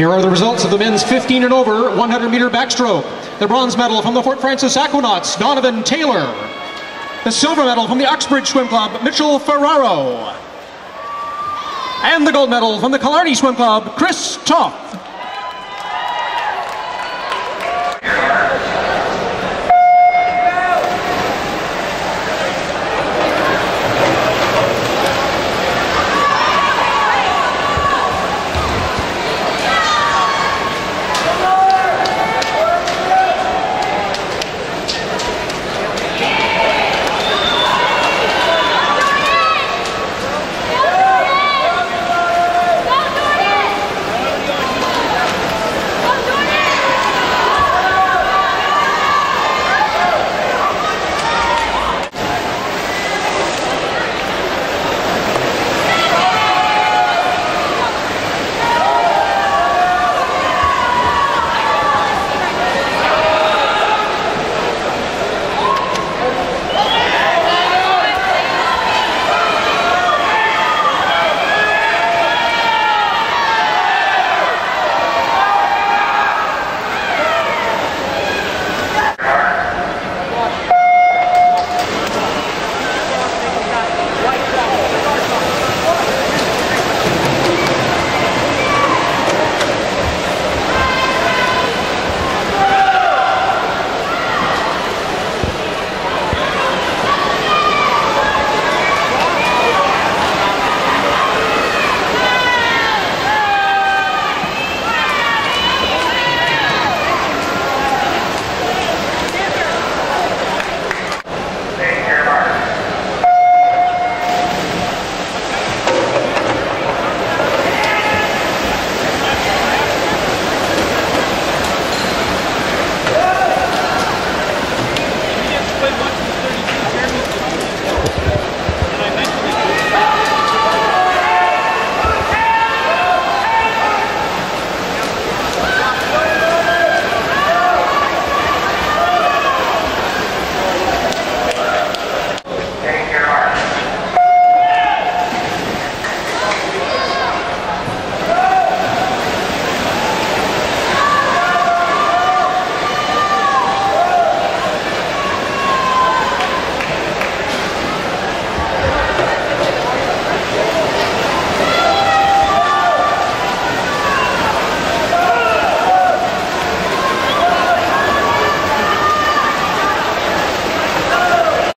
Here are the results of the men's 15 and over 100 meter backstroke. The bronze medal from the Fort Frances Aquanauts, Donovan Taylor. The silver medal from the Oxbridge Swim Club, Mitchell Ferraro. And the gold medal from the Killarney Swim Club, Chris Toth.